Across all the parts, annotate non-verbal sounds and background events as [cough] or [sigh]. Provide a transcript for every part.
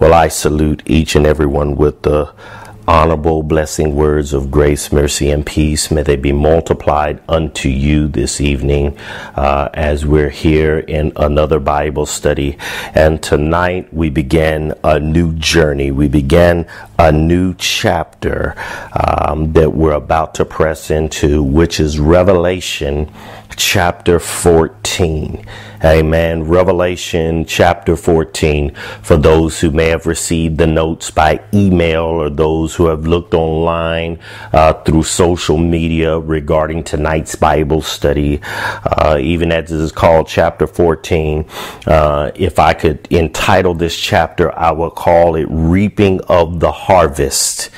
Well, I salute each and everyone with the honorable blessing words of grace, mercy, and peace. May they be multiplied unto you this evening uh, as we're here in another Bible study. And tonight we begin a new journey. We begin a new chapter um, that we're about to press into, which is Revelation chapter 14. Amen. Revelation chapter 14. For those who may have received the notes by email or those who have looked online uh, through social media regarding tonight's Bible study, uh, even as it is called chapter 14, uh, if I could entitle this chapter, I would call it Reaping of the Harvest.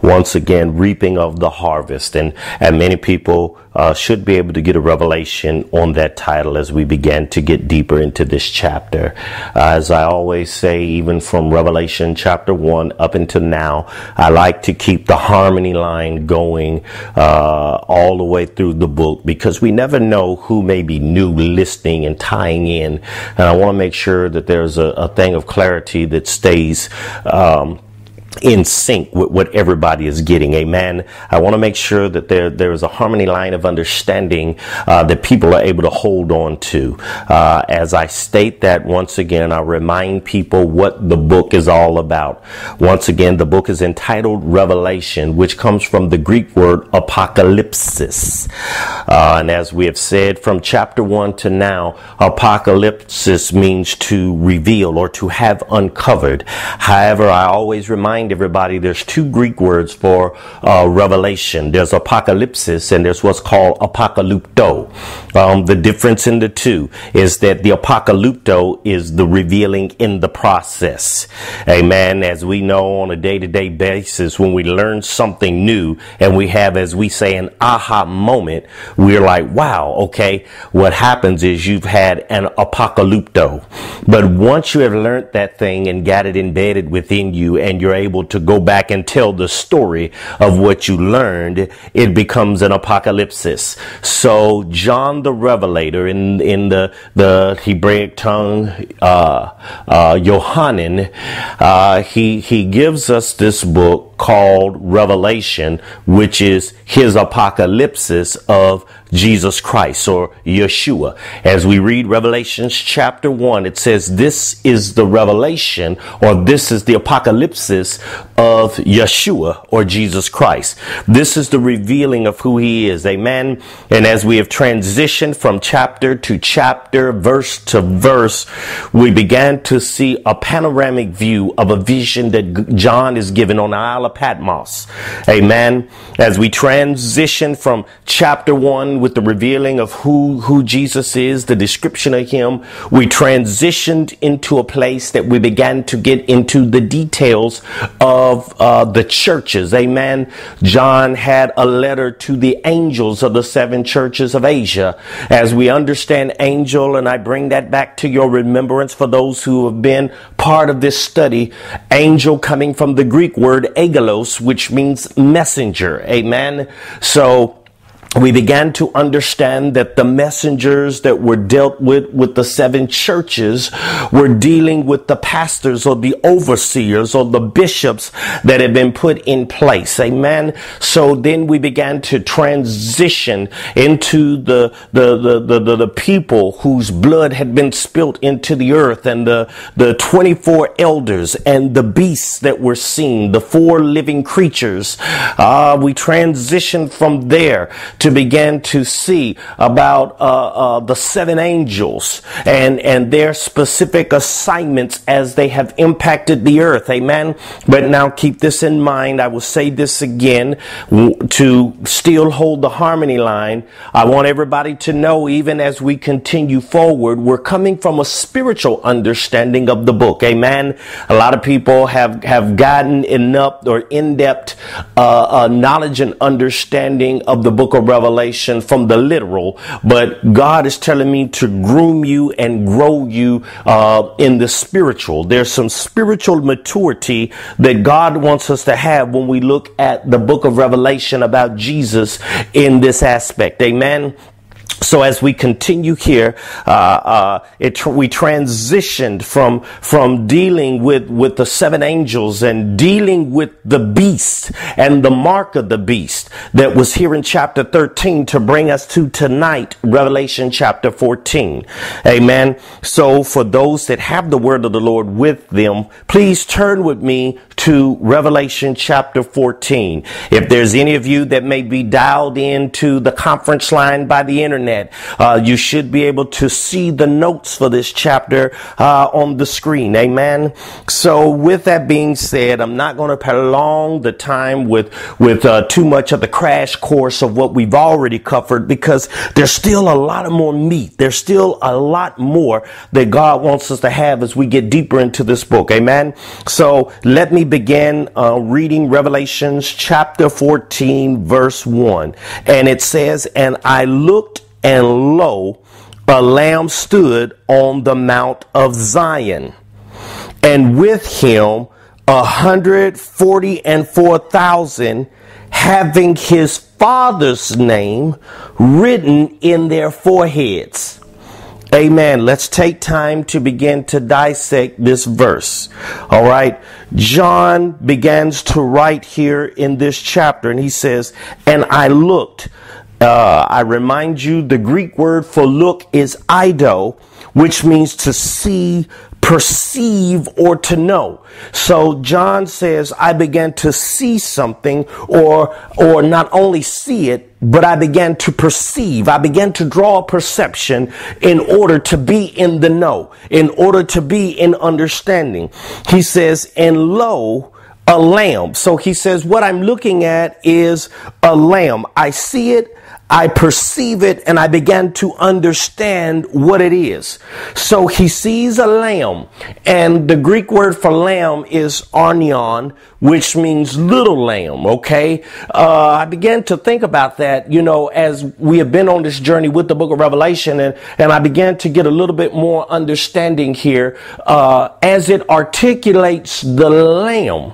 Once again, Reaping of the Harvest. And, and many people uh, should be able to get a revelation on that title as we begin to get deeper into this chapter. Uh, as I always say, even from Revelation chapter 1 up until now, I like to keep the harmony line going uh, all the way through the book because we never know who may be new listening and tying in. And I want to make sure that there's a, a thing of clarity that stays. Um, in sync with what everybody is getting. Amen. I want to make sure that there there is a harmony line of understanding uh, that people are able to hold on to. Uh, as I state that once again, I remind people what the book is all about. Once again, the book is entitled Revelation, which comes from the Greek word apocalypsis. Uh, and as we have said from chapter one to now, apocalypsis means to reveal or to have uncovered. However, I always remind remind everybody there's two Greek words for uh, revelation. There's apocalypsis and there's what's called apocalypto. Um, the difference in the two is that the apocalypto is the revealing in the process. Amen. As we know on a day to day basis, when we learn something new and we have, as we say, an aha moment, we're like, wow, okay. What happens is you've had an apocalypto. But once you have learned that thing and got it embedded within you and you're able able to go back and tell the story of what you learned, it becomes an apocalypsis. So John the Revelator in in the the Hebraic tongue, uh, uh, Yohanan, uh, he he gives us this book called Revelation, which is his apocalypsis of Jesus Christ or Yeshua. As we read Revelations chapter 1, it says, This is the revelation or this is the apocalypsis of Yeshua or Jesus Christ. This is the revealing of who he is. Amen. And as we have transitioned from chapter to chapter, verse to verse, we began to see a panoramic view of a vision that John is given on the Isle of Patmos. Amen. As we transition from chapter 1 with the revealing of who, who Jesus is, the description of him, we transitioned into a place that we began to get into the details of uh, the churches. Amen. John had a letter to the angels of the seven churches of Asia. As we understand angel, and I bring that back to your remembrance for those who have been part of this study, angel coming from the Greek word angelos, which means messenger. Amen. So, we began to understand that the messengers that were dealt with with the seven churches were dealing with the pastors or the overseers or the bishops that had been put in place. Amen. So then we began to transition into the, the, the, the, the, the people whose blood had been spilt into the earth and the, the 24 elders and the beasts that were seen, the four living creatures. Uh, we transitioned from there to begin to see about uh, uh, the seven angels and and their specific assignments as they have impacted the earth. Amen. But now keep this in mind. I will say this again to still hold the harmony line. I want everybody to know, even as we continue forward, we're coming from a spiritual understanding of the book. Amen. A lot of people have have gotten enough or in depth uh, uh, knowledge and understanding of the book of Revelation from the literal, but God is telling me to groom you and grow you uh, in the spiritual. There's some spiritual maturity that God wants us to have when we look at the book of Revelation about Jesus in this aspect. Amen. So as we continue here, uh, uh, it, we transitioned from from dealing with with the seven angels and dealing with the beast and the mark of the beast that was here in chapter 13 to bring us to tonight, Revelation chapter 14. Amen. So for those that have the word of the Lord with them, please turn with me to Revelation chapter 14. If there's any of you that may be dialed into the conference line by the internet internet. Uh, you should be able to see the notes for this chapter uh, on the screen. Amen. So, with that being said, I'm not going to prolong the time with with uh, too much of the crash course of what we've already covered because there's still a lot of more meat. There's still a lot more that God wants us to have as we get deeper into this book. Amen. So, let me begin uh, reading Revelations chapter 14, verse 1. And it says, And I looked and lo, a lamb stood on the Mount of Zion, and with him a hundred forty and four thousand, having his father's name written in their foreheads. Amen. Let's take time to begin to dissect this verse. All right. John begins to write here in this chapter and he says, And I looked uh, I remind you the Greek word for look is eido, which means to see, perceive, or to know. So John says, I began to see something or, or not only see it, but I began to perceive. I began to draw a perception in order to be in the know, in order to be in understanding. He says, and lo, a lamb. So he says, what I'm looking at is a lamb. I see it. I perceive it and I began to understand what it is. So he sees a lamb and the Greek word for lamb is arnion, which means little lamb. Okay. Uh, I began to think about that, you know, as we have been on this journey with the book of Revelation and, and I began to get a little bit more understanding here, uh, as it articulates the lamb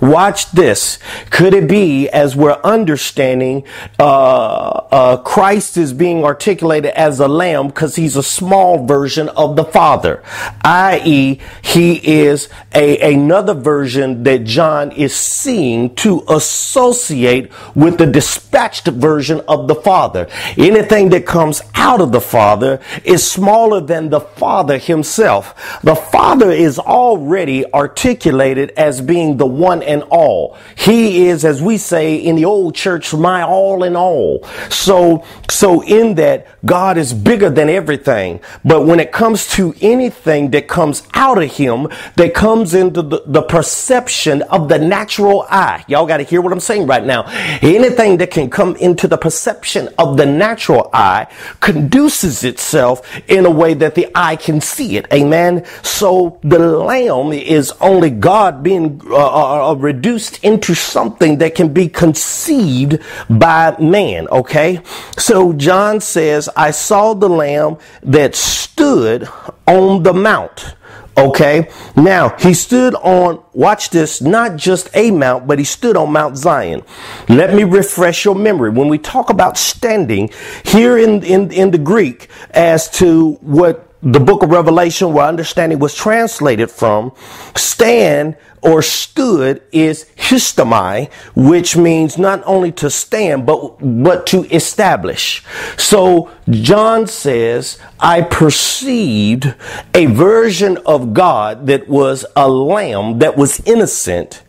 Watch this. Could it be, as we're understanding, uh, uh, Christ is being articulated as a lamb because he's a small version of the Father, i.e., he is a, another version that John is seeing to associate with the dispatched version of the Father. Anything that comes out of the Father is smaller than the Father himself. The Father is already articulated as being the one and all. He is, as we say in the old church, my all in all. So, so in that, God is bigger than everything. But when it comes to anything that comes out of Him, that comes into the, the perception of the natural eye, y'all got to hear what I'm saying right now. Anything that can come into the perception of the natural eye conduces itself in a way that the eye can see it. Amen. So the lamb is only God being uh, uh reduced into something that can be conceived by man. Okay. So John says, I saw the lamb that stood on the mount. Okay. Now he stood on, watch this, not just a mount, but he stood on Mount Zion. Let me refresh your memory. When we talk about standing here in, in, in the Greek as to what the book of Revelation, where understanding was translated from, stand or stood is histomai, which means not only to stand, but, but to establish. So John says, I perceived a version of God that was a lamb that was innocent.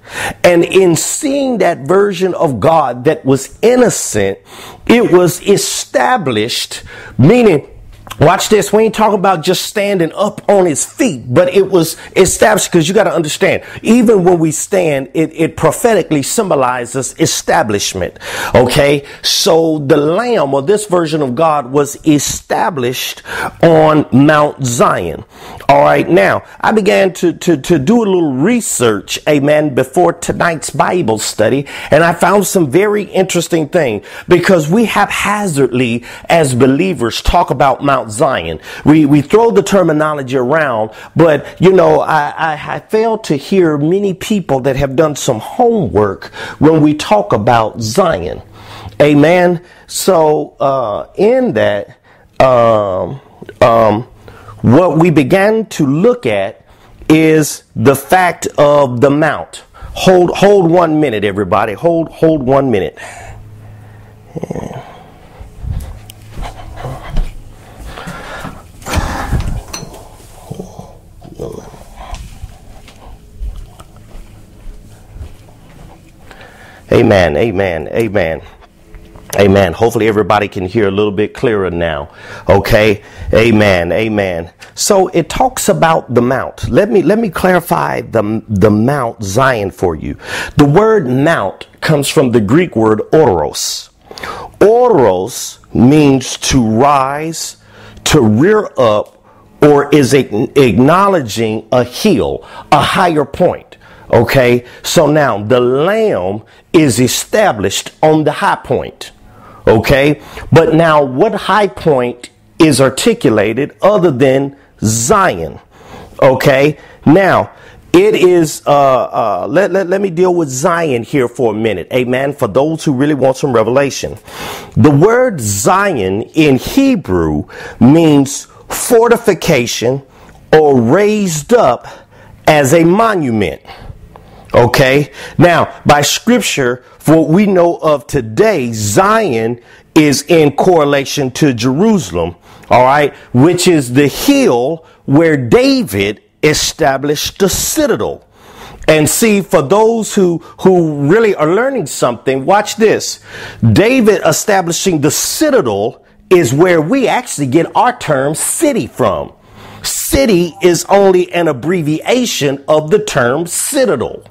And in seeing that version of God that was innocent, it was established, meaning Watch this. We ain't talking about just standing up on his feet, but it was established because you got to understand, even when we stand, it, it prophetically symbolizes establishment. Okay. So the lamb or this version of God was established on Mount Zion. All right. Now I began to, to, to do a little research, amen, before tonight's Bible study. And I found some very interesting thing because we haphazardly as believers talk about Mount Zion. We, we throw the terminology around, but you know, I, I, I fail to hear many people that have done some homework when we talk about Zion. Amen. So, uh, in that, um, um, what we began to look at is the fact of the mount. Hold, hold one minute, everybody. Hold, hold one minute. Amen, amen, amen. Amen. Hopefully everybody can hear a little bit clearer now. Okay. Amen. Amen. So it talks about the mount. Let me let me clarify the the Mount Zion for you. The word mount comes from the Greek word oros. Oros means to rise, to rear up, or is acknowledging a hill, a higher point. Okay, so now the lamb is established on the high point. Okay, but now what high point is articulated other than Zion? Okay, now it is, uh, uh, let, let, let me deal with Zion here for a minute. Amen. For those who really want some revelation. The word Zion in Hebrew means fortification or raised up as a monument. Okay. Now, by scripture, for what we know of today, Zion is in correlation to Jerusalem. All right. Which is the hill where David established the citadel. And see, for those who, who really are learning something, watch this. David establishing the citadel is where we actually get our term city from. City is only an abbreviation of the term citadel.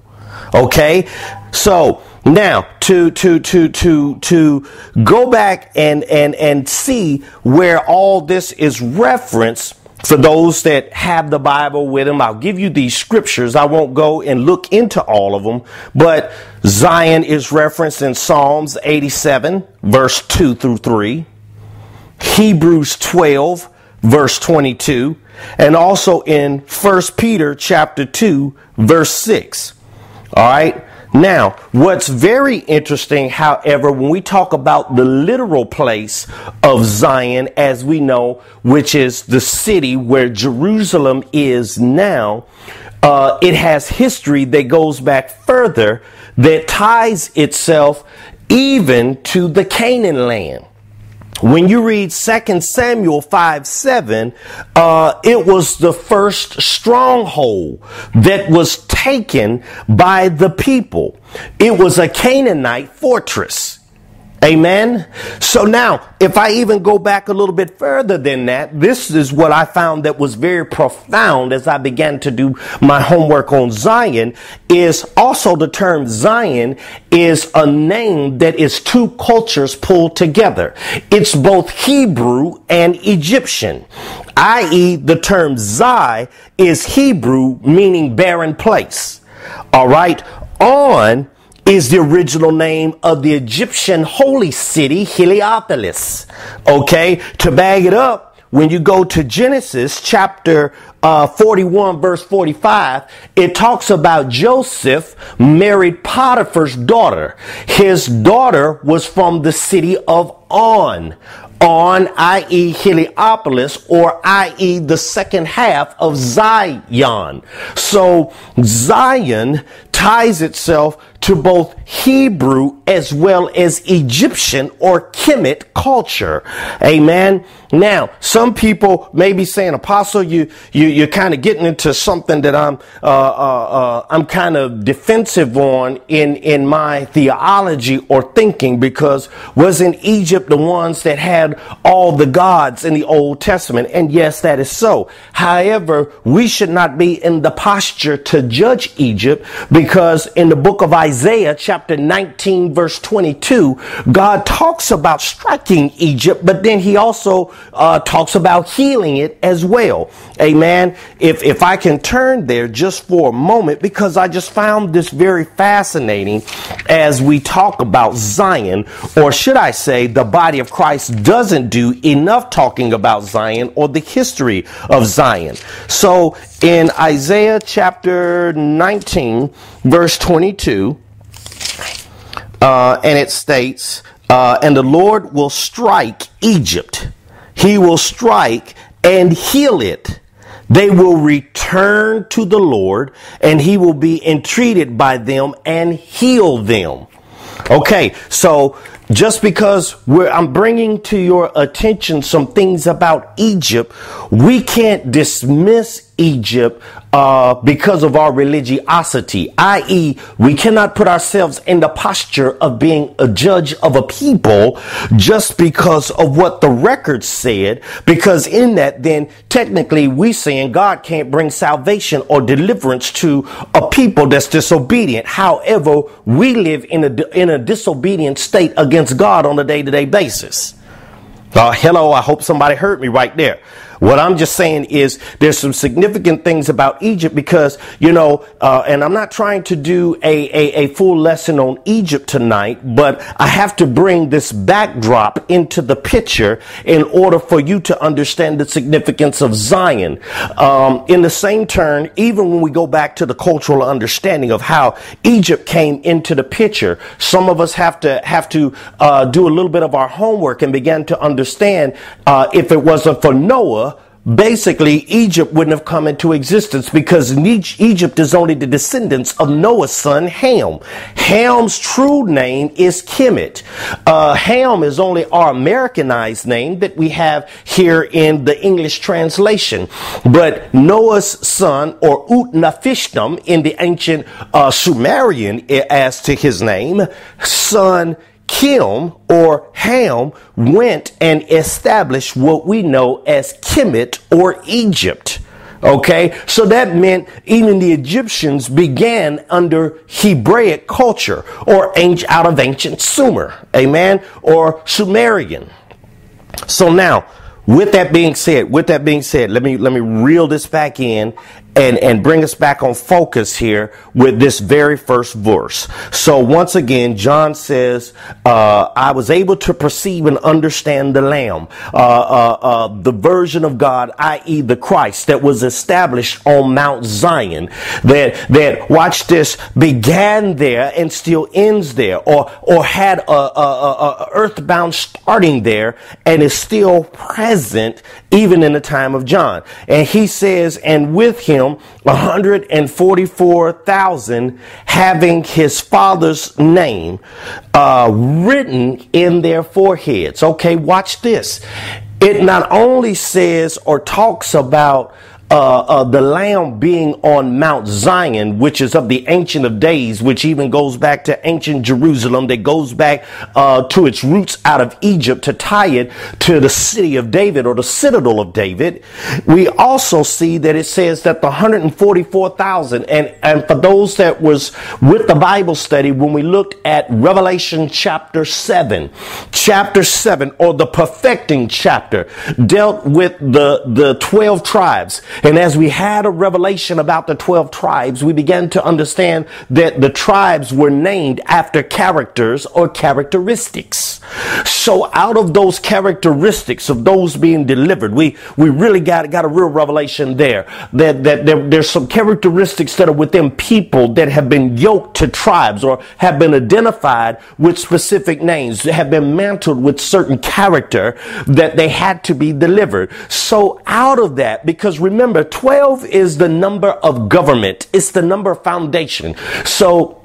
Okay? So now to to to to to go back and and and see where all this is referenced for those that have the Bible with them, I'll give you these scriptures. I won't go and look into all of them, but Zion is referenced in Psalms 87, verse 2 through 3, Hebrews 12, verse 22, and also in 1 Peter chapter 2, verse 6. All right. Now, what's very interesting, however, when we talk about the literal place of Zion, as we know, which is the city where Jerusalem is now, uh, it has history that goes back further that ties itself even to the Canaan land. When you read 2 Samuel 5 7, uh, it was the first stronghold that was taken by the people. It was a Canaanite fortress. Amen. So now, if I even go back a little bit further than that, this is what I found that was very profound as I began to do my homework on Zion is also the term Zion is a name that is two cultures pulled together. It's both Hebrew and Egyptian, i.e. the term Zai is Hebrew meaning barren place. All right. On is the original name of the Egyptian holy city, Heliopolis. Okay, to bag it up, when you go to Genesis chapter uh, 41, verse 45, it talks about Joseph married Potiphar's daughter. His daughter was from the city of On on, i.e., Heliopolis, or i.e., the second half of Zion. So Zion ties itself to both Hebrew as well as Egyptian or Kemet culture. Amen. Now, some people may be saying, Apostle, you, you, you're kind of getting into something that I'm, uh, uh, uh, I'm kind of defensive on in, in my theology or thinking because wasn't Egypt the ones that had all the gods in the Old Testament? And yes, that is so. However, we should not be in the posture to judge Egypt because in the book of Isaiah, chapter 19, verse 22, God talks about striking Egypt, but then he also uh, talks about healing it as well. Amen. If, if I can turn there just for a moment, because I just found this very fascinating as we talk about Zion, or should I say, the body of Christ doesn't do enough talking about Zion or the history of Zion. So in Isaiah chapter 19, verse 22, uh, and it states, uh, and the Lord will strike Egypt. He will strike and heal it. They will return to the Lord and he will be entreated by them and heal them. Okay, so just because I'm bringing to your attention some things about Egypt, we can't dismiss Egypt uh, because of our religiosity, i.e., we cannot put ourselves in the posture of being a judge of a people just because of what the record said. Because in that, then technically we saying God can't bring salvation or deliverance to a people that's disobedient. However, we live in a in a disobedient state against God on a day to day basis. Uh, hello, I hope somebody heard me right there. What I'm just saying is there's some significant things about Egypt because, you know, uh, and I'm not trying to do a, a, a, full lesson on Egypt tonight, but I have to bring this backdrop into the picture in order for you to understand the significance of Zion. Um, in the same turn, even when we go back to the cultural understanding of how Egypt came into the picture, some of us have to have to uh, do a little bit of our homework and begin to understand uh, if it wasn't for Noah, basically Egypt wouldn't have come into existence because Egypt is only the descendants of Noah's son Ham. Ham's true name is Kemet. Uh, Ham is only our Americanized name that we have here in the English translation. But Noah's son or Utnapishtim in the ancient uh, Sumerian as to his name, son Kim or Ham went and established what we know as Kemet or Egypt. Okay, so that meant even the Egyptians began under Hebraic culture or out of ancient Sumer, amen, or Sumerian. So now, with that being said, with that being said, let me let me reel this back in and, and bring us back on focus here with this very first verse. So once again, John says, uh, I was able to perceive and understand the Lamb, uh, uh, uh the version of God, i.e. the Christ that was established on Mount Zion that, that, watch this, began there and still ends there or, or had a, a, a, earthbound starting there and is still present even in the time of John. And he says, and with him, him 144,000 having his father's name uh, written in their foreheads. Okay, watch this. It not only says or talks about uh, uh, the lamb being on Mount Zion, which is of the Ancient of Days, which even goes back to ancient Jerusalem, that goes back uh, to its roots out of Egypt to tie it to the city of David or the citadel of David. We also see that it says that the 144,000, and, and for those that was with the Bible study, when we looked at Revelation chapter 7, chapter 7, or the perfecting chapter, dealt with the, the 12 tribes. And as we had a revelation about the 12 tribes, we began to understand that the tribes were named after characters or characteristics. So out of those characteristics of those being delivered, we, we really got, got a real revelation there that, that there, there's some characteristics that are within people that have been yoked to tribes or have been identified with specific names, have been mantled with certain character that they had to be delivered. So out of that, because remember, remember, 12 is the number of government. It's the number of foundation. So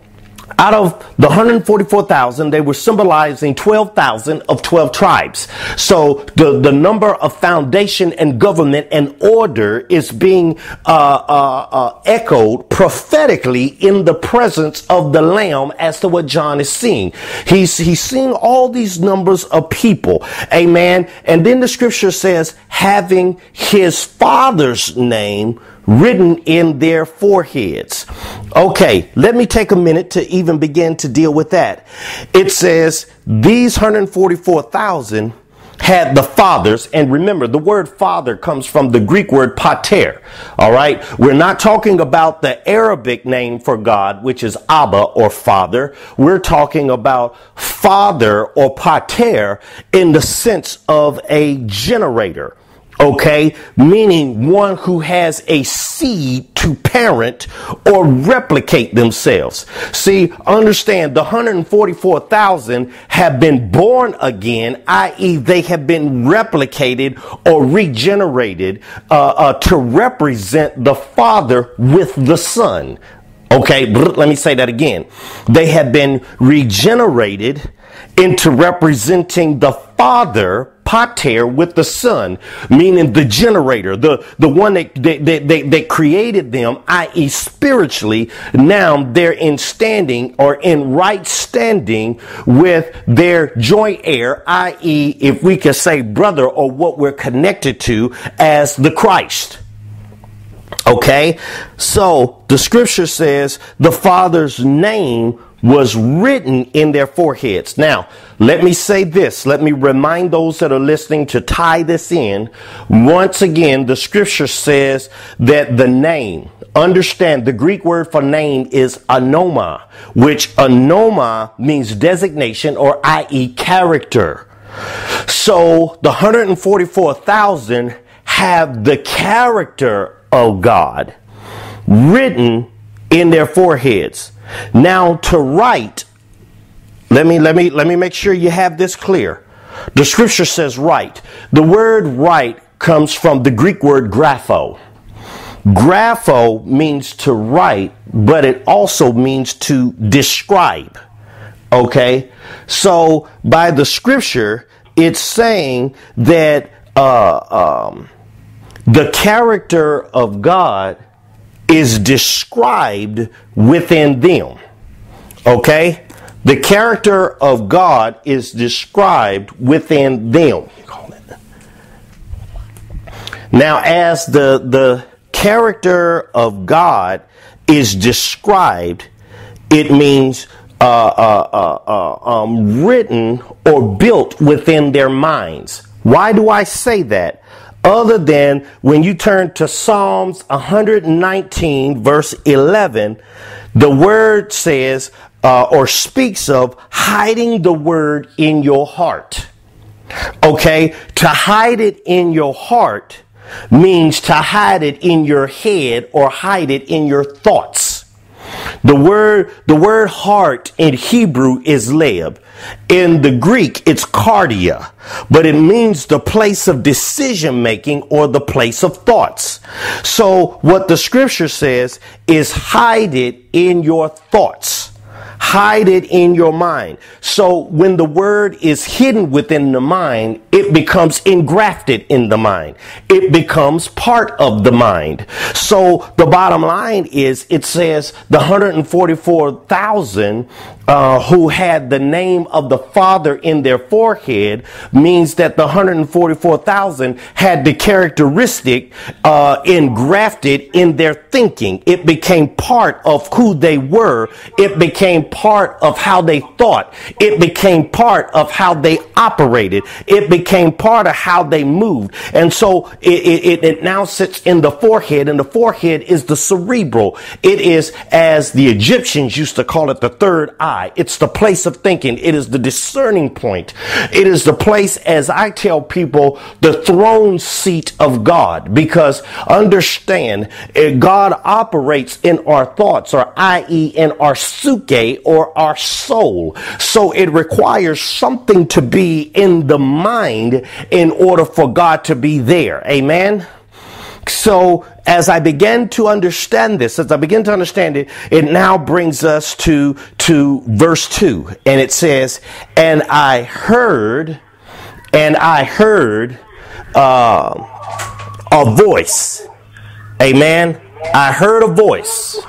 out of the 144,000, they were symbolizing 12,000 of 12 tribes. So the, the number of foundation and government and order is being uh, uh, uh, echoed prophetically in the presence of the Lamb as to what John is seeing. He's, he's seeing all these numbers of people. Amen. And then the scripture says, having his father's name written in their foreheads. Okay, let me take a minute to even begin to deal with that. It says these 144,000 had the fathers, and remember, the word father comes from the Greek word pater. All right. We're not talking about the Arabic name for God, which is Abba or father. We're talking about father or pater in the sense of a generator Okay, meaning one who has a seed to parent or replicate themselves. See, understand the 144,000 have been born again, i.e., they have been replicated or regenerated uh, uh, to represent the Father with the Son. Okay, let me say that again. They have been regenerated into representing the Father pater with the son, meaning the generator, the, the one that, that, that, that created them, i.e. spiritually. Now they're in standing or in right standing with their joint heir, i.e. if we could say brother or what we're connected to as the Christ. Okay, so the scripture says the Father's name was written in their foreheads. Now, let me say this. Let me remind those that are listening to tie this in. Once again, the scripture says that the name, understand the Greek word for name is anoma, which anoma means designation or i.e. character. So the 144,000 have the character of God written in their foreheads. Now to write, let me let me let me make sure you have this clear. The scripture says write. The word write comes from the Greek word grapho. Grapho means to write, but it also means to describe. Okay? So by the scripture, it's saying that uh, um, the character of God is described within them. Okay? The character of God is described within them. Now, as the, the character of God is described, it means uh, uh, uh, uh um, written or built within their minds. Why do I say that? Other than when you turn to Psalms 119, verse 11, the word says uh, or speaks of hiding the word in your heart. Okay, to hide it in your heart means to hide it in your head or hide it in your thoughts. The word, the word heart in Hebrew is leb. In the Greek, it's cardia, but it means the place of decision making or the place of thoughts. So what the scripture says is hide it in your thoughts. Hide it in your mind. So when the word is hidden within the mind, it becomes engrafted in the mind. It becomes part of the mind. So the bottom line is it says the 144,000 uh, who had the name of the Father in their forehead means that the 144,000 had the characteristic uh, engrafted in their thinking. It became part of who they were. It became part of how they thought. It became part of how they operated. It became part of how they moved. And so it, it, it now sits in the forehead, and the forehead is the cerebral. It is, as the Egyptians used to call it, the third eye. It's the place of thinking. It is the discerning point. It is the place, as I tell people, the throne seat of God. Because understand, eh, God operates in our thoughts, or i.e. in our suke, or our soul. So it requires something to be in the mind in order for God to be there. Amen. So as I began to understand this, as I begin to understand it, it now brings us to, to verse 2. And it says, And I heard, and I heard uh, a voice. Amen. I heard a voice.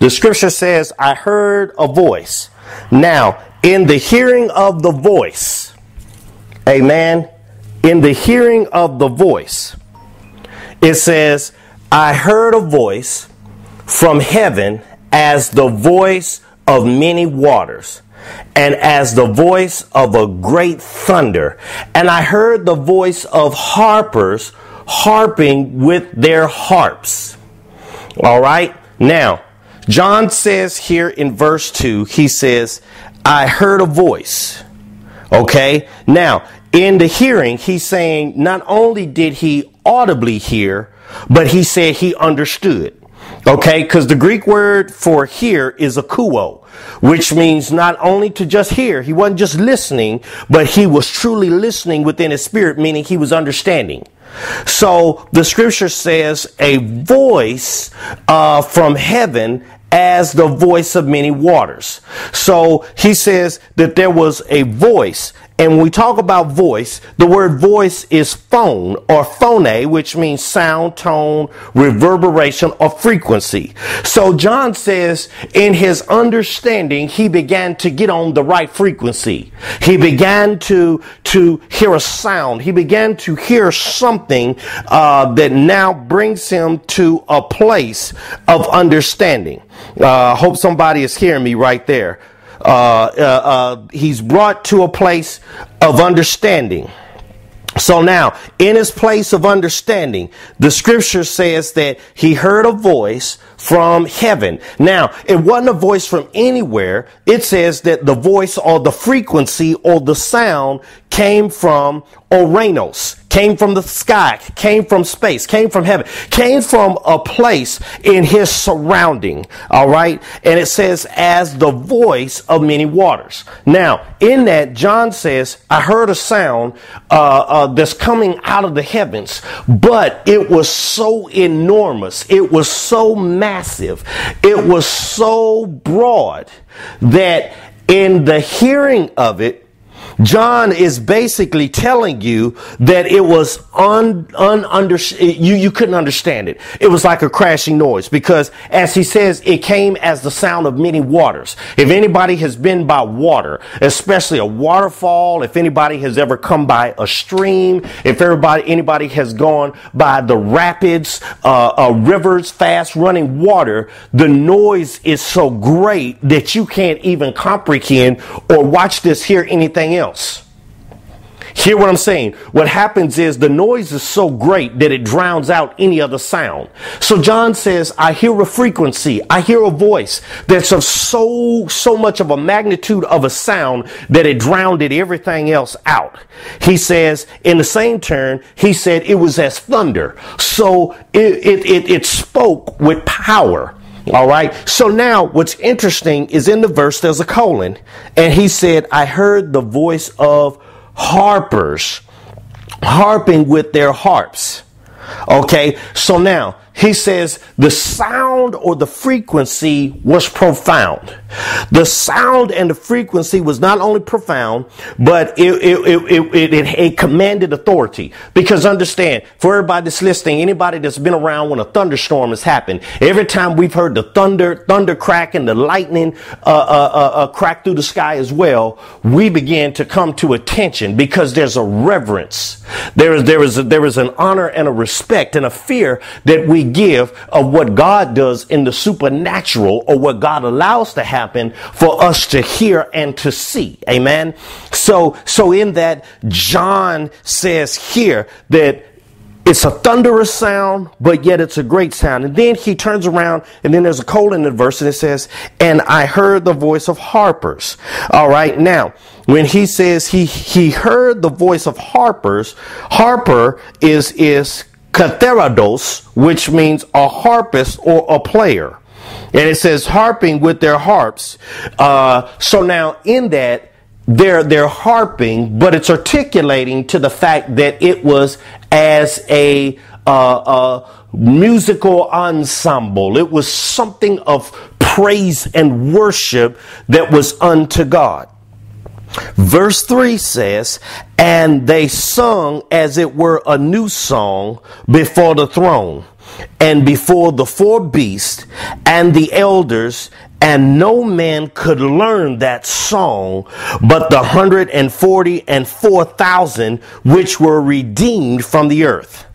The scripture says, I heard a voice. Now, in the hearing of the voice, amen, in the hearing of the voice, it says, I heard a voice from heaven as the voice of many waters and as the voice of a great thunder. And I heard the voice of harpers harping with their harps. All right. Now, John says here in verse 2, he says, I heard a voice. Okay. Now, in the hearing, he's saying not only did he audibly hear, but he said he understood. Okay, because the Greek word for hear is akuo, which means not only to just hear, he wasn't just listening, but he was truly listening within his spirit, meaning he was understanding. So the scripture says a voice uh, from heaven as the voice of many waters. So he says that there was a voice. And when we talk about voice, the word voice is phone or phone, which means sound, tone, reverberation, or frequency. So John says in his understanding, he began to get on the right frequency. He began to, to hear a sound. He began to hear something uh, that now brings him to a place of understanding. Uh, hope somebody is hearing me right there. Uh, uh, uh, he's brought to a place of understanding. So now, in his place of understanding, the scripture says that he heard a voice from heaven. Now, it wasn't a voice from anywhere. It says that the voice or the frequency or the sound came from Oranos, came from the sky, came from space, came from heaven, came from a place in his surrounding. All right. And it says, as the voice of many waters. Now, in that, John says, I heard a sound uh, uh, that's coming out of the heavens, but it was so enormous. It was so massive. It was so broad that in the hearing of it, John is basically telling you that it was un, un under, you, you couldn't understand it. It was like a crashing noise because as he says, it came as the sound of many waters. If anybody has been by water, especially a waterfall, if anybody has ever come by a stream, if everybody, anybody has gone by the rapids, uh, uh, rivers, fast running water, the noise is so great that you can't even comprehend or watch this, hear anything else else. Hear what I'm saying? What happens is the noise is so great that it drowns out any other sound. So John says, I hear a frequency, I hear a voice that's of so, so much of a magnitude of a sound that it drowned everything else out. He says, in the same turn, he said it was as thunder. So it, it, it, it spoke with power. All right. So now what's interesting is in the verse, there's a colon, and he said, I heard the voice of harpers harping with their harps. Okay. So now he says the sound or the frequency was profound. The sound and the frequency was not only profound, but it, it, it, it, commanded authority. Because understand, for everybody that's listening, anybody that's been around when a thunderstorm has happened, every time we've heard the thunder, thunder crack and the lightning uh, uh, uh, crack through the sky as well, we begin to come to attention because there's a reverence. There is, there is, there is an honor and a respect and a fear that we give of what God does in the supernatural or what God allows to happen for us to hear and to see. Amen. So, so in that, John says here that it's a thunderous sound, but yet it's a great sound. And then he turns around and then there's a colon in the verse and it says, and I heard the voice of harpers. All right. Now, when he says he, he heard the voice of harpers, harper is, is katherados, which means a harpist or a player. And it says harping with their harps. Uh, so now in that, they're, they're harping, but it's articulating to the fact that it was as a, uh, a musical ensemble. It was something of praise and worship that was unto God. Verse 3 says, And they sung as it were a new song before the throne and before the four beasts and the elders, and no man could learn that song but the hundred and forty and four thousand which were redeemed from the earth.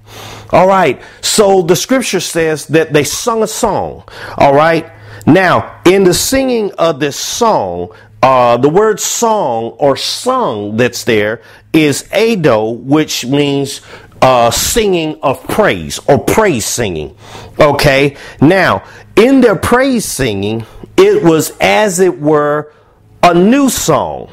All right. So the scripture says that they sung a song. All right. Now, in the singing of this song, uh, the word song or sung that's there is ado, which means uh, singing of praise or praise singing. Okay. Now, in their praise singing, it was as it were a new song.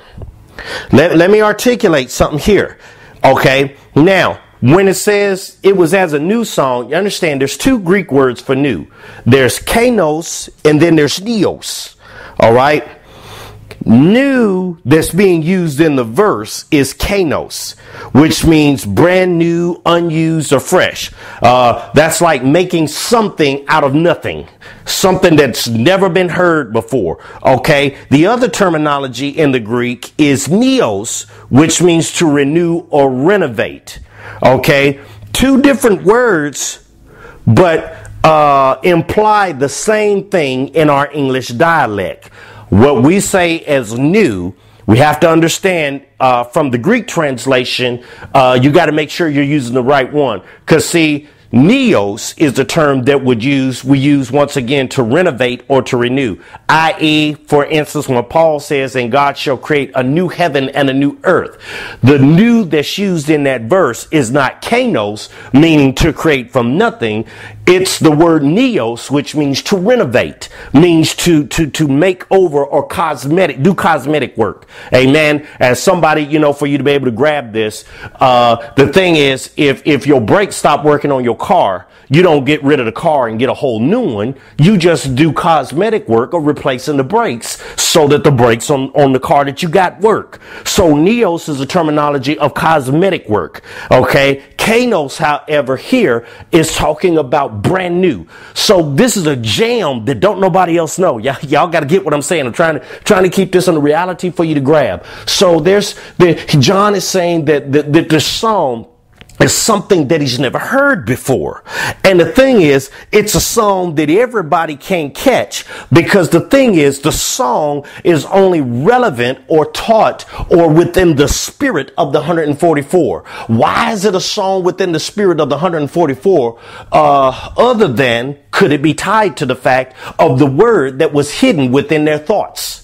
Let, let me articulate something here. Okay. Now, when it says it was as a new song, you understand there's two Greek words for new. There's kainos and then there's neos. All right. New that's being used in the verse is kainos, which means brand new, unused, or fresh. Uh, that's like making something out of nothing, something that's never been heard before. Okay. The other terminology in the Greek is neos, which means to renew or renovate. Okay. Two different words, but uh, imply the same thing in our English dialect. What we say as new, we have to understand uh, from the Greek translation, uh, you got to make sure you're using the right one. Because, see, Neos is the term that would use we use once again to renovate or to renew. I.e., for instance, when Paul says, "And God shall create a new heaven and a new earth," the new that's used in that verse is not kainos, meaning to create from nothing. It's the word neos, which means to renovate, means to, to, to make over or cosmetic, do cosmetic work. Amen. As somebody, you know, for you to be able to grab this, uh, the thing is, if, if your brakes stop working on your car, you don't get rid of the car and get a whole new one. You just do cosmetic work of replacing the brakes so that the brakes on, on the car that you got work. So neos is a terminology of cosmetic work. Okay. Kainos, however, here is talking about brand new. So this is a jam that don't nobody else know. [laughs] Y'all, y'all got to get what I'm saying. I'm trying to trying to keep this in the reality for you to grab. So there's the John is saying that the, the, the psalm is something that he's never heard before. And the thing is, it's a song that everybody can't catch because the thing is, the song is only relevant or taught or within the spirit of the 144. Why is it a song within the spirit of the 144? Uh, other than could it be tied to the fact of the word that was hidden within their thoughts?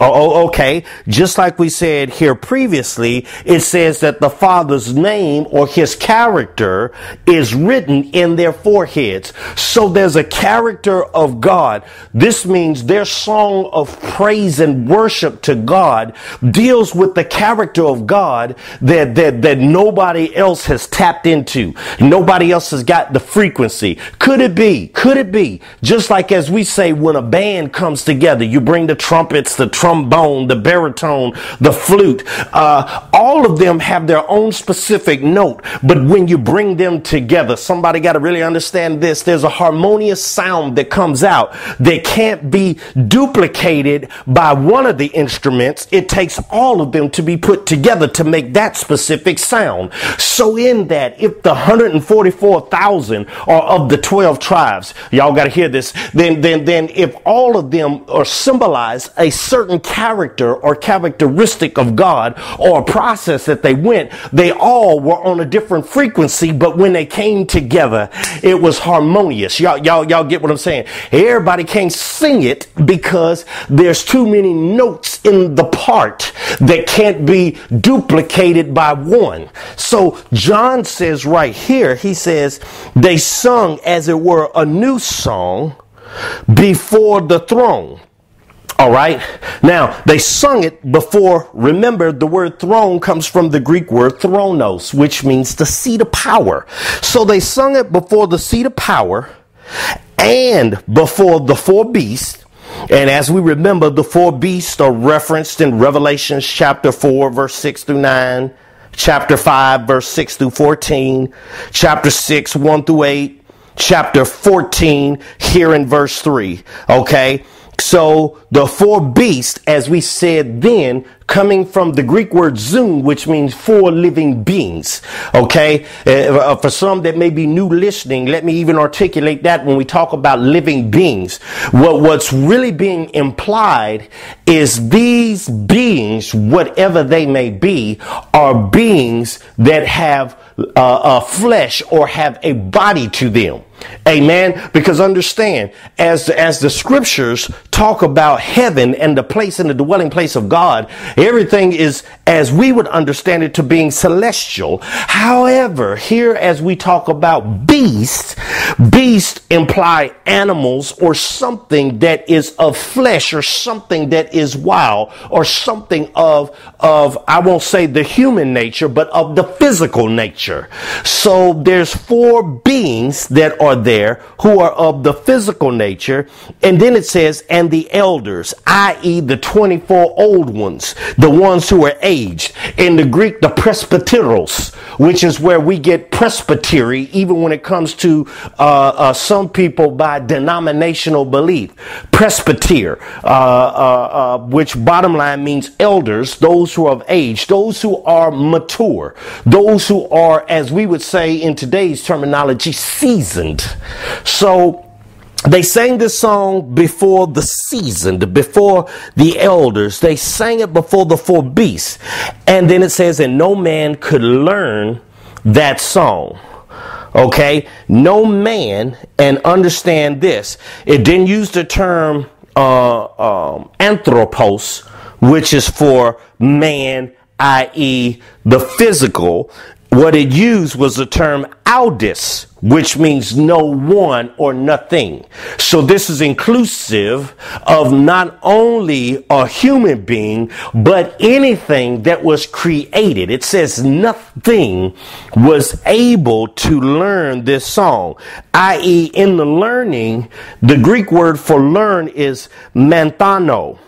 Oh, oh, okay. Just like we said here previously, it says that the Father's name or his character is written in their foreheads. So there's a character of God. This means their song of praise and worship to God deals with the character of God that, that, that nobody else has tapped into. Nobody else has got the frequency. Could it be? Could it be? Just like as we say when a band comes together, you bring the trumpets, the trombone, the baritone, the flute. Uh, all of them have their own specific note, but when you bring them together, somebody got to really understand this. There's a harmonious sound that comes out that can't be duplicated by one of the instruments. It takes all of them to be put together to make that specific sound. So in that, if the 144,000 are of the 12 tribes, y'all got to hear this, then, then, then if all of them are symbolized a certain certain character or characteristic of God or a process that they went, they all were on a different frequency, but when they came together, it was harmonious. Y'all, y'all, y'all get what I'm saying? Everybody can't sing it because there's too many notes in the part that can't be duplicated by one. So John says right here, he says, they sung as it were a new song before the throne. All right. Now, they sung it before. Remember, the word throne comes from the Greek word thronos, which means the seat of power. So they sung it before the seat of power and before the four beasts. And as we remember, the four beasts are referenced in Revelations chapter 4, verse 6 through 9, chapter 5, verse 6 through 14, chapter 6, 1 through 8, chapter 14, here in verse 3. Okay. So the four beasts, as we said then, coming from the Greek word zoon, which means four living beings. Okay. Uh, uh, for some that may be new listening, let me even articulate that when we talk about living beings. What, what's really being implied is these beings, whatever they may be, are beings that have uh, uh, flesh or have a body to them. Amen. Because understand, as the, as the scriptures talk about heaven and the place and the dwelling place of God, everything is as we would understand it to being celestial. However, here as we talk about beasts, beasts imply animals or something that is of flesh or something that is wild or something of of I won't say the human nature, but of the physical nature. So there's four beings that are there who are of the physical nature. And then it says, and the elders, i.e. the 24 old ones, the ones who are aged. In the Greek, the presbyteros, which is where we get presbytery, even when it comes to uh, uh, some people by denominational belief. Presbyter, uh, uh, uh which bottom line means elders, those who are of age, those who are mature, those who are, as we would say in today's terminology, seasoned. So they sang this song before the season, before the elders. They sang it before the four beasts. And then it says, and no man could learn that song. Okay? No man, and understand this. It didn't use the term uh, um, anthropos, which is for man, i.e., the physical. What it used was the term oudeis, which means no one or nothing. So this is inclusive of not only a human being, but anything that was created. It says nothing was able to learn this song, i.e. in the learning, the Greek word for learn is manthano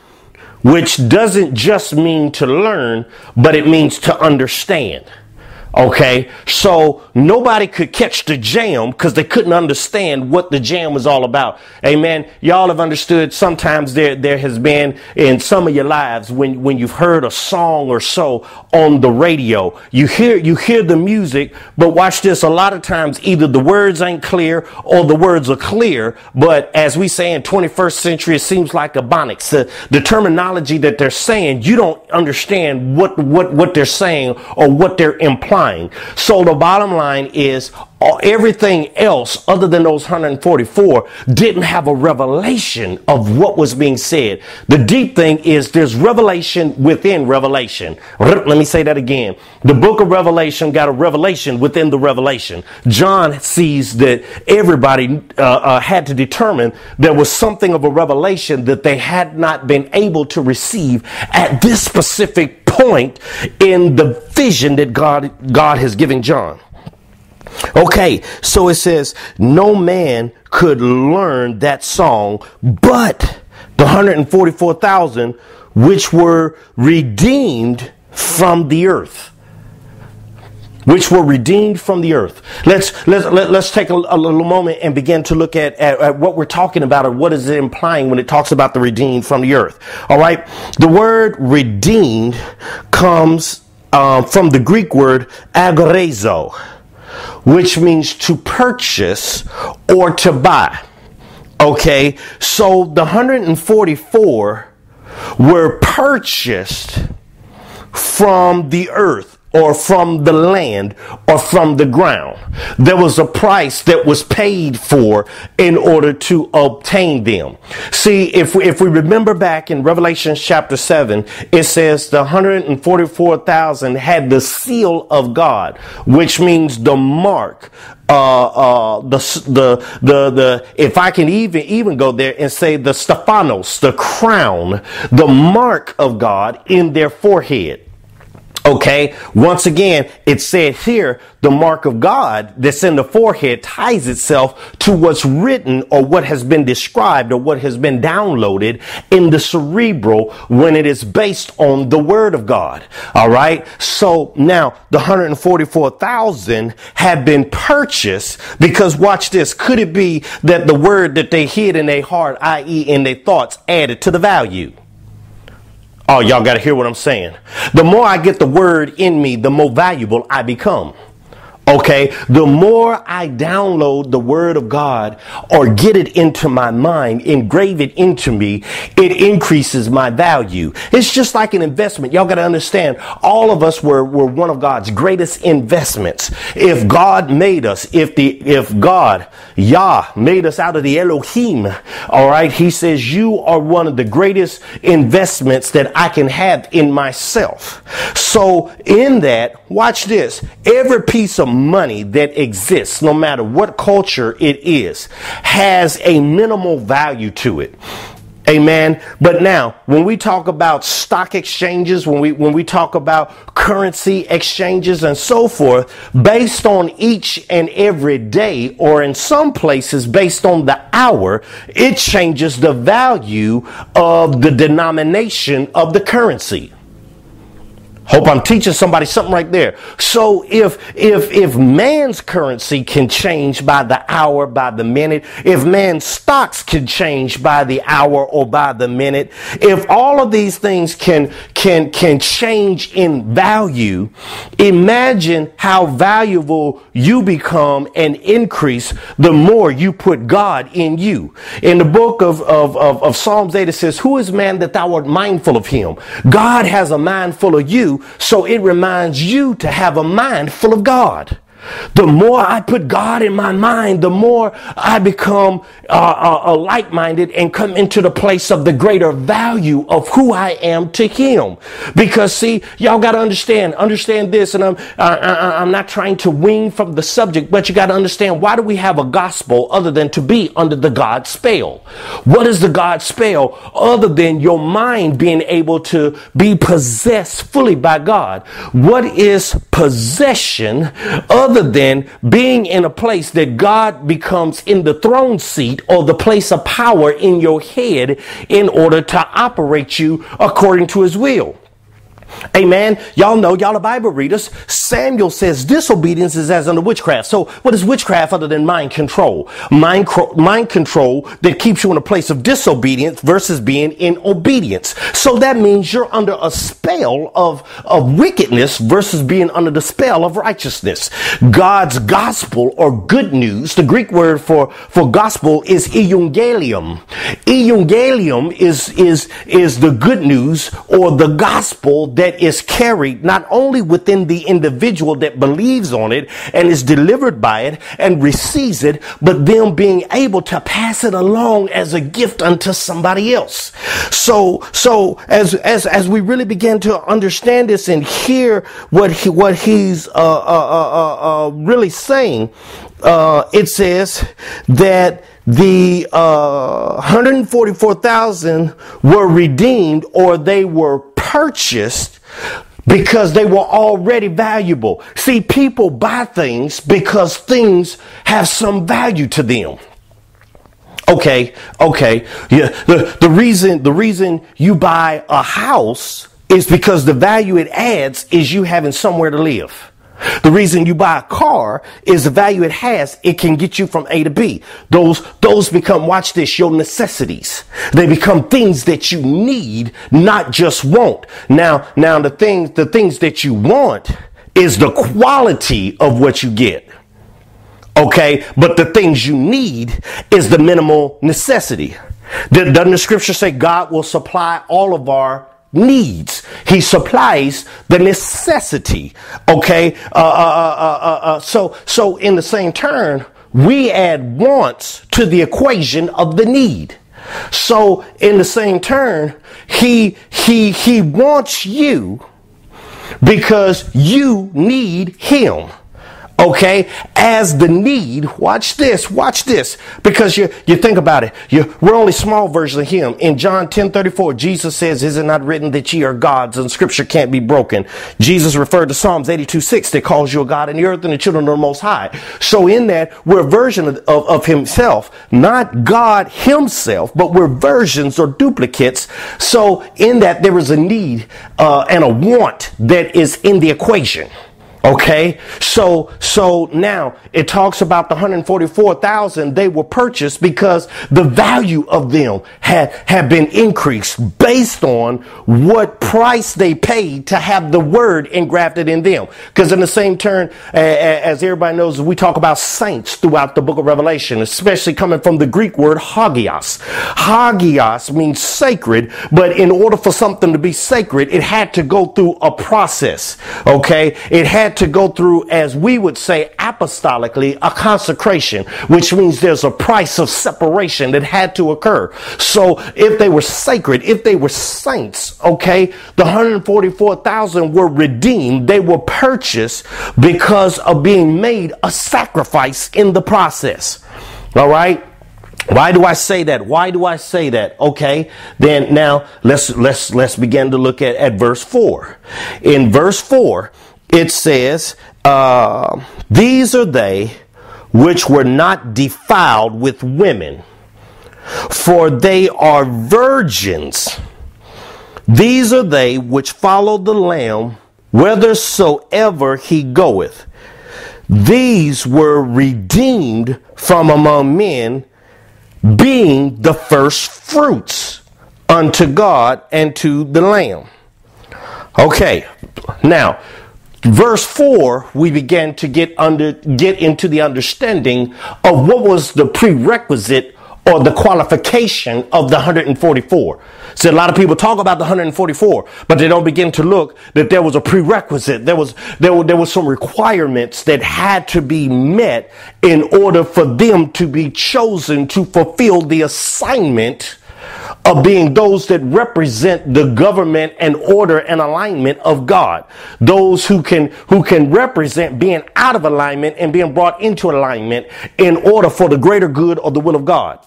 which doesn't just mean to learn, but it means to understand. Okay, so nobody could catch the jam because they couldn't understand what the jam was all about. Amen. Y'all have understood sometimes there, there has been in some of your lives when, when you've heard a song or so on the radio, you hear, you hear the music, but watch this. A lot of times either the words ain't clear or the words are clear. But as we say in 21st century, it seems like a. The, the terminology that they're saying, you don't understand what, what, what they're saying or what they're implying so the bottom line is everything else other than those 144 didn't have a revelation of what was being said. The deep thing is there's revelation within revelation. Let me say that again. The book of Revelation got a revelation within the revelation. John sees that everybody uh, uh, had to determine there was something of a revelation that they had not been able to receive at this specific point in the vision that God, God has given John. Okay, so it says, no man could learn that song, but the 144,000 which were redeemed from the earth which were redeemed from the earth. Let's let's let, us let us take a, a, little moment and begin to look at, at, at, what we're talking about or what is it implying when it talks about the redeemed from the earth. All right, the word redeemed comes um, from the Greek word agorazo, which means to purchase or to buy. Okay, so the 144 were purchased from the earth or from the land or from the ground. There was a price that was paid for in order to obtain them. See, if we, if we remember back in Revelation chapter 7, it says the 144,000 had the seal of God, which means the mark uh, uh, the, the, the, the, if I can even, even go there and say the Stephanos, the crown, the mark of God in their forehead. Okay. Once again, it said here, the mark of God that's in the forehead ties itself to what's written or what has been described or what has been downloaded in the cerebral when it is based on the word of God. All right. So now the 144,000 have been purchased because watch this. Could it be that the word that they hid in their heart, i.e. in their thoughts added to the value? Oh, y'all got to hear what I'm saying. The more I get the word in me, the more valuable I become. Okay, the more I download the word of God or get it into my mind, engrave it into me, it increases my value. It's just like an investment. Y'all got to understand, all of us were, were one of God's greatest investments. If God made us, if the, if God, Yah, made us out of the Elohim, all right, he says, you are one of the greatest investments that I can have in myself. So in that, watch this, every piece of money that exists, no matter what culture it is, has a minimal value to it. Amen. But now, when we talk about stock exchanges, when we, when we talk about currency exchanges and so forth, based on each and every day, or in some places based on the hour, it changes the value of the denomination of the currency. Hope I'm teaching somebody something right there. So if if if man's currency can change by the hour, by the minute, if man's stocks can change by the hour or by the minute, if all of these things can can can change in value, imagine how valuable you become and increase the more you put God in you. In the book of, of, of, of Psalms 8, it says, Who is man that thou art mindful of him? God has a mind full of you so it reminds you to have a mind full of God. The more I put God in my mind, the more I become uh, uh, uh like-minded and come into the place of the greater value of who I am to Him. Because see, y'all got to understand, understand this, and I'm I, am not trying to wing from the subject, but you got to understand why do we have a gospel other than to be under the God spell? What is the God spell other than your mind being able to be possessed fully by God? What is possession other other than being in a place that God becomes in the throne seat or the place of power in your head in order to operate you according to his will. Amen. Y'all know, y'all are Bible readers. Samuel says disobedience is as under witchcraft. So what is witchcraft other than mind control? Mind, mind control that keeps you in a place of disobedience versus being in obedience. So that means you're under a spell of, of wickedness versus being under the spell of righteousness. God's gospel or good news, the Greek word for, for gospel is evangelium. Evangelium is, is, is the good news or the gospel that is carried not only within the individual that believes on it and is delivered by it and receives it, but them being able to pass it along as a gift unto somebody else. So, so as, as, as we really begin to understand this and hear what he, what he's, uh, uh, uh, uh, uh really saying, uh, it says that the uh, 144,000 were redeemed or they were purchased because they were already valuable. See, people buy things because things have some value to them. Okay, okay. Yeah, the, the reason the reason you buy a house is because the value it adds is you having somewhere to live. The reason you buy a car is the value it has. It can get you from A to B. Those, those become, watch this, your necessities. They become things that you need, not just want. Now, now the things, the things that you want is the quality of what you get. Okay. But the things you need is the minimal necessity. Doesn't the scripture say God will supply all of our needs. He supplies the necessity. Okay. Uh, uh, uh, so, so in the same turn, we add wants to the equation of the need. So in the same turn, he, he, he wants you because you need him okay, as the need. Watch this, watch this, because you, you think about it. You, we're only small version of him. In John 10 34, Jesus says, Is it not written that ye are gods and scripture can't be broken? Jesus referred to Psalms 82 6 that calls you a God in the earth and the children of the Most High. So in that, we're a version of, of, of himself, not God himself, but we're versions or duplicates. So in that, there is a need uh, and a want that is in the equation. Okay, so so now it talks about the 144,000 they were purchased because the value of them had had been increased based on what price they paid to have the word engrafted in them. Because in the same turn, as everybody knows, we talk about saints throughout the book of Revelation, especially coming from the Greek word hagios. Hagios means sacred, but in order for something to be sacred, it had to go through a process. Okay, it had had to go through, as we would say apostolically, a consecration, which means there's a price of separation that had to occur. So if they were sacred, if they were saints, okay, the 144,000 were redeemed. They were purchased because of being made a sacrifice in the process. All right. Why do I say that? Why do I say that? Okay, then now let's let's let's begin to look at, at verse four. In verse four, it says, uh, These are they which were not defiled with women, for they are virgins. These are they which follow the Lamb whithersoever he goeth. These were redeemed from among men, being the first fruits unto God and to the Lamb. Okay, now verse 4 we began to get under get into the understanding of what was the prerequisite or the qualification of the 144. So a lot of people talk about the 144, but they don't begin to look that there was a prerequisite. There was, there were, there was some requirements that had to be met in order for them to be chosen to fulfill the assignment of being those that represent the government and order and alignment of God. Those who can, who can represent being out of alignment and being brought into alignment in order for the greater good of the will of God.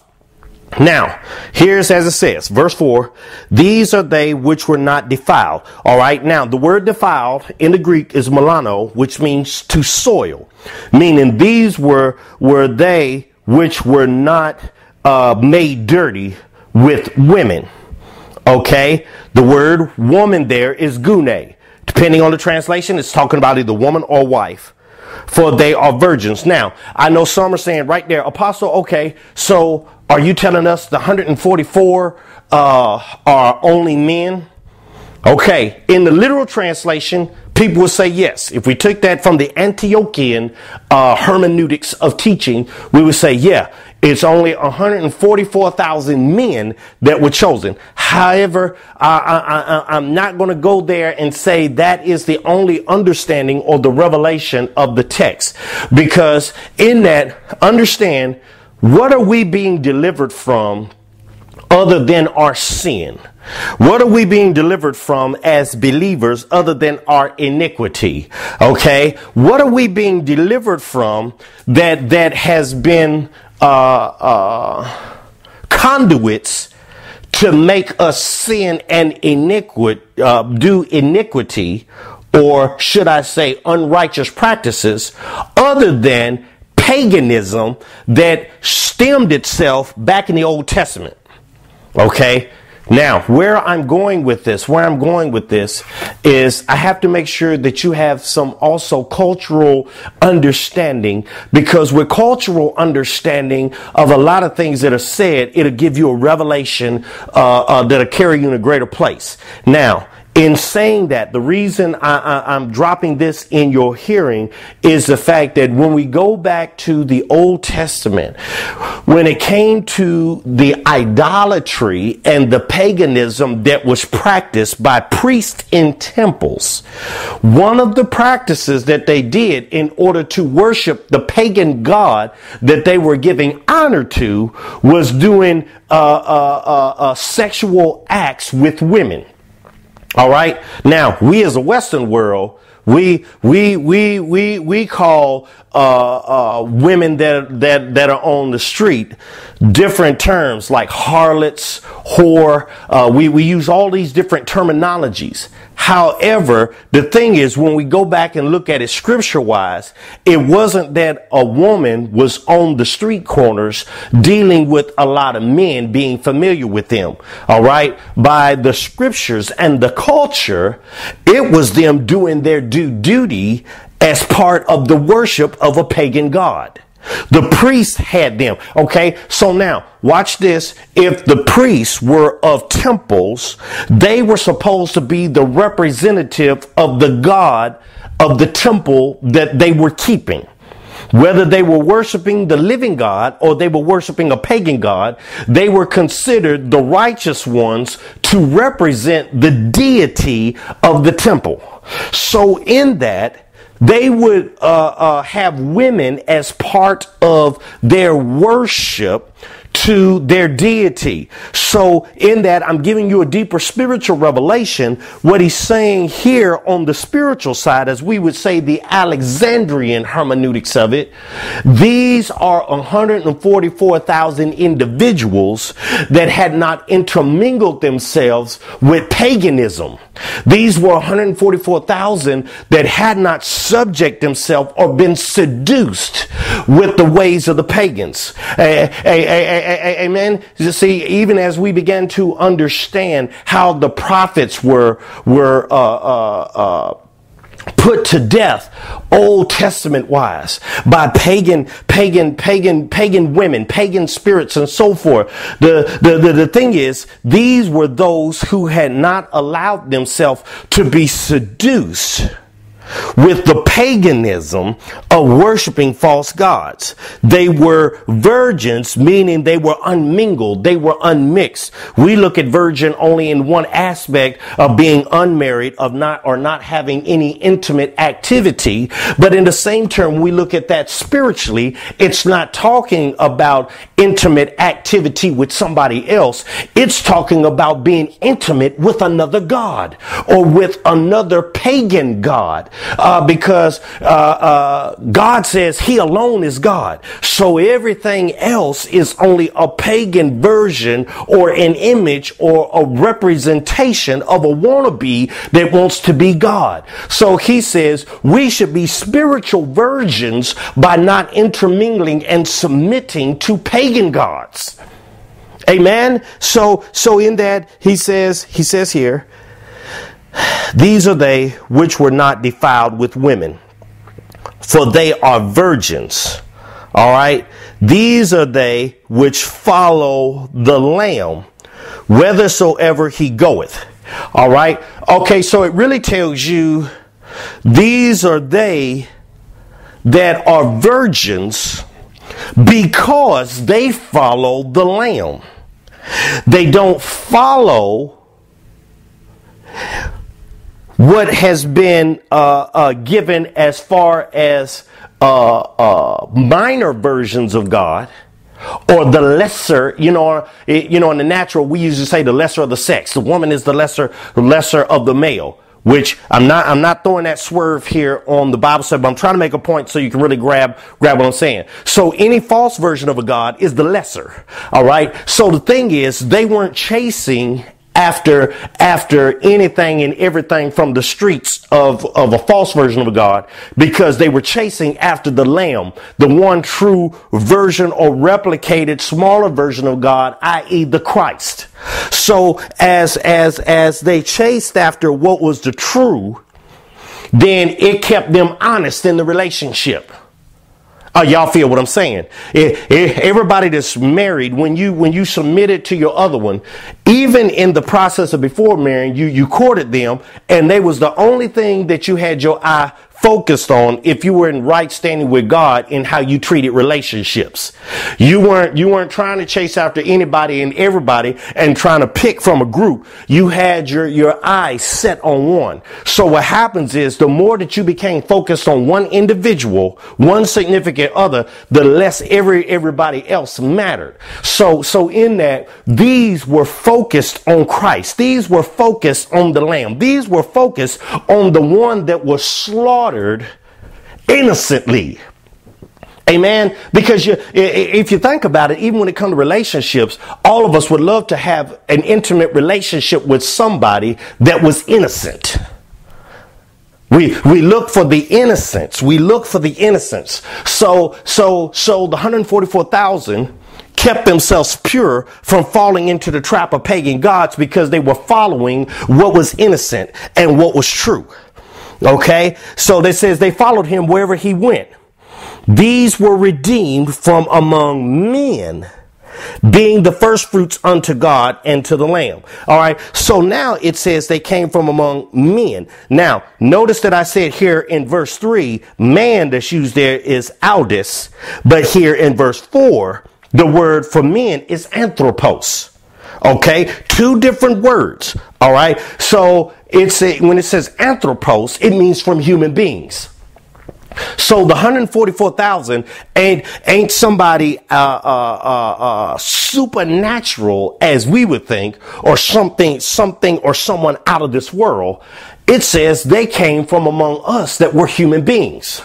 Now, here's as it says, verse 4 These are they which were not defiled. All right, now the word defiled in the Greek is moluno, which means to soil, meaning these were, were they which were not uh, made dirty with women. Okay? The word woman there is gune. Depending on the translation, it's talking about either woman or wife. For they are virgins. Now, I know some are saying right there, Apostle, okay, so are you telling us the 144 uh, are only men? Okay, in the literal translation, people would say yes. If we took that from the Antiochian uh, hermeneutics of teaching, we would say, yeah, it's only 144,000 men that were chosen. However, I, am not going to go there and say that is the only understanding or the revelation of the text. Because in that, understand, what are we being delivered from other than our sin? What are we being delivered from as believers other than our iniquity? Okay. What are we being delivered from that, that has been, uh, uh, conduits to make us sin and iniquity, uh, do iniquity, or should I say unrighteous practices other than paganism that stemmed itself back in the Old Testament. Okay. Now, where I'm going with this, where I'm going with this is I have to make sure that you have some also cultural understanding because with cultural understanding of a lot of things that are said, it'll give you a revelation uh, uh, that'll carry you in a greater place. Now, in saying that, the reason I, am dropping this in your hearing is the fact that when we go back to the Old Testament, when it came to the idolatry and the paganism that was practiced by priests in temples, one of the practices that they did in order to worship the pagan god that they were giving honor to was doing uh, uh, uh, uh sexual acts with women. All right. Now, we as a Western world, we we we we we call uh, uh, women that that that are on the street different terms like harlots, whore. Uh, we we use all these different terminologies. However, the thing is, when we go back and look at it scripture wise, it wasn't that a woman was on the street corners dealing with a lot of men being familiar with them. All right. By the scriptures and the culture, it was them doing their due duty as part of the worship of a pagan god. The priests had them. Okay. So now watch this. If the priests were of temples, they were supposed to be the representative of the God of the temple that they were keeping. Whether they were worshiping the living God or they were worshiping a pagan God, they were considered the righteous ones to represent the deity of the temple. So in that, they would uh, uh, have women as part of their worship to their deity. So in that, I'm giving you a deeper spiritual revelation. What he's saying here on the spiritual side, as we would say the Alexandrian hermeneutics of it, these are 144,000 individuals that had not intermingled themselves with paganism. These were 144,000 that had not subject themselves or been seduced with the ways of the pagans. A, a, a, amen. You see, even as we began to understand how the prophets were were uh, uh, uh, put to death old testament wise by pagan pagan pagan pagan women pagan spirits and so forth the, the the the thing is these were those who had not allowed themselves to be seduced with the paganism of worshiping false gods. They were virgins, meaning they were unmingled, they were unmixed. We look at virgin only in one aspect of being unmarried, of not or not having any intimate activity. But in the same term, we look at that spiritually. It's not talking about intimate activity with somebody else. It's talking about being intimate with another God or with another pagan God uh, because uh, uh, God says He alone is God. So everything else is only a pagan version or an image or a representation of a wannabe that wants to be God. So He says we should be spiritual virgins by not intermingling and submitting to pagan gods. Amen. So, so in that he says, he says here, these are they which were not defiled with women, for they are virgins. All right. These are they which follow the Lamb, whithersoever he goeth. All right. Okay. So it really tells you these are they that are virgins because they follow the Lamb. They don't follow what has been uh, uh, given as far as uh, uh, minor versions of God or the lesser, you know, you know, in the natural, we usually say the lesser of the sex. The woman is the lesser, lesser of the male. Which I'm not, I'm not throwing that swerve here on the Bible study, but I'm trying to make a point so you can really grab, grab what I'm saying. So any false version of a God is the lesser. All right. So the thing is, they weren't chasing after after anything and everything from the streets of, of a false version of God because they were chasing after the Lamb, the one true version or replicated smaller version of God, i.e. the Christ. So as as as they chased after what was the true, then it kept them honest in the relationship. Uh, y'all feel what I'm saying? It, it, everybody that's married, when you when you submitted to your other one, even in the process of before marrying, you you courted them, and they was the only thing that you had your eye focused on if you were in right standing with God in how you treated relationships. You weren't, you weren't trying to chase after anybody and everybody and trying to pick from a group. You had your, your eyes set on one. So what happens is the more that you became focused on one individual, one significant other, the less every, everybody else mattered. So, so in that, these were focused on Christ. These were focused on the Lamb. These were focused on the one that was slaughtered slaughtered innocently. Amen. Because you, if you think about it, even when it comes to relationships, all of us would love to have an intimate relationship with somebody that was innocent. We, we look for the innocence. We look for the innocence. So, so, so the 144,000 kept themselves pure from falling into the trap of pagan gods because they were following what was innocent and what was true. Okay. So they says they followed him wherever he went. These were redeemed from among men being the first fruits unto God and to the Lamb. All right. So now it says they came from among men. Now, notice that I said here in verse three, man that's used there is oudeis, but here in verse four, the word for men is anthropos. Okay. Two different words. All right. So it's a, when it says anthropos, it means from human beings. So the 144,000 ain't, ain't somebody, uh, uh, uh, uh, supernatural as we would think or something, something or someone out of this world. It says they came from among us that were human beings.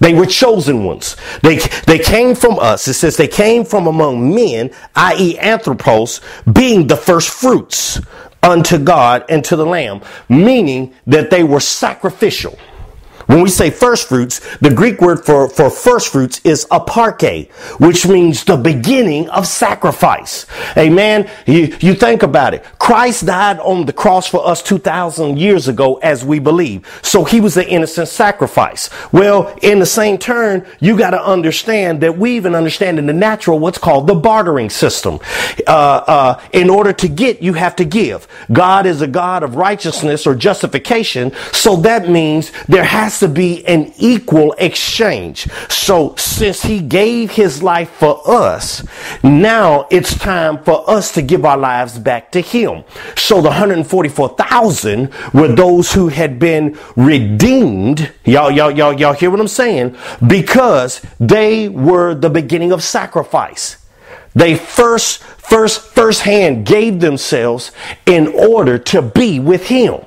They were chosen ones. They, they came from us. It says they came from among men, i.e. anthropos, being the first fruits unto God and to the Lamb, meaning that they were sacrificial. When we say first fruits, the Greek word for, for first fruits is aparche, which means the beginning of sacrifice. Amen. You, you think about it. Christ died on the cross for us 2,000 years ago as we believe. So he was the innocent sacrifice. Well, in the same turn, you got to understand that we even understand in the natural what's called the bartering system. Uh, uh, in order to get, you have to give. God is a God of righteousness or justification. So that means there has has to be an equal exchange. So since he gave his life for us, now it's time for us to give our lives back to him. So the 144,000 were those who had been redeemed. Y'all, y'all, y'all, y'all hear what I'm saying? Because they were the beginning of sacrifice. They first, first, first hand gave themselves in order to be with him.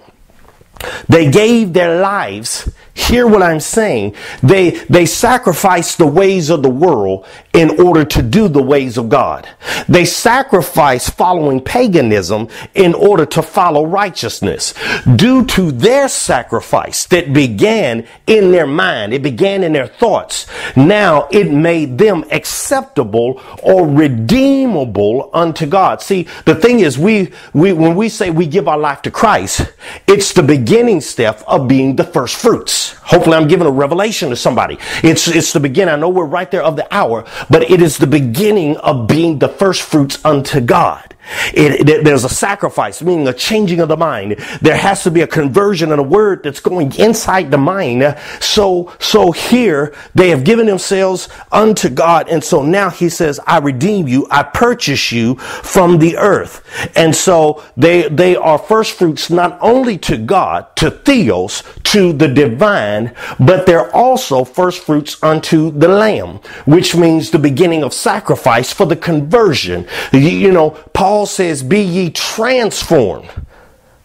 They gave their lives Hear what I'm saying. They, they sacrifice the ways of the world in order to do the ways of God. They sacrifice following paganism in order to follow righteousness. Due to their sacrifice that began in their mind, it began in their thoughts. Now it made them acceptable or redeemable unto God. See, the thing is, we, we, when we say we give our life to Christ, it's the beginning step of being the first fruits. Hopefully I'm giving a revelation to somebody. It's, it's the beginning. I know we're right there of the hour, but it is the beginning of being the first fruits unto God. It, there's a sacrifice, meaning a changing of the mind. There has to be a conversion and a word that's going inside the mind. So, so here they have given themselves unto God. And so now he says, I redeem you. I purchase you from the earth. And so they, they are first fruits not only to God, to Theos, to the divine, but they're also first fruits unto the lamb, which means the beginning of sacrifice for the conversion. You, you know, Paul Paul says, Be ye transformed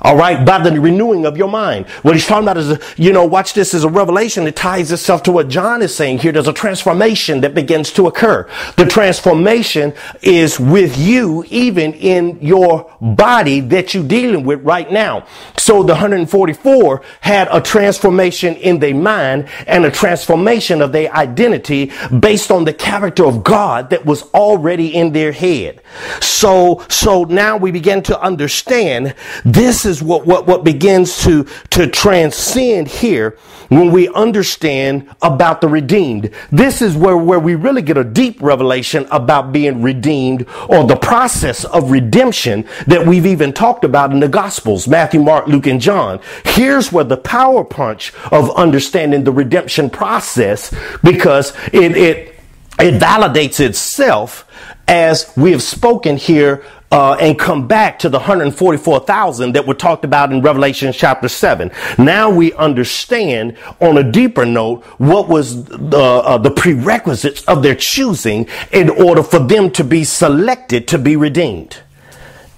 all right, by the renewing of your mind. What he's talking about is, you know, watch this as a revelation. It ties itself to what John is saying here. There's a transformation that begins to occur. The transformation is with you, even in your body that you're dealing with right now. So the 144 had a transformation in their mind and a transformation of their identity based on the character of God that was already in their head. So, so now we begin to understand this is what, what, what begins to, to transcend here when we understand about the redeemed. This is where, where we really get a deep revelation about being redeemed or the process of redemption that we've even talked about in the Gospels, Matthew, Mark, Luke, and John. Here's where the power punch of understanding the redemption process because it, it, it validates itself as we have spoken here uh, and come back to the 144,000 that were talked about in Revelation chapter 7. Now we understand on a deeper note what was the, uh, the prerequisites of their choosing in order for them to be selected to be redeemed.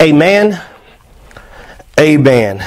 Amen. Amen.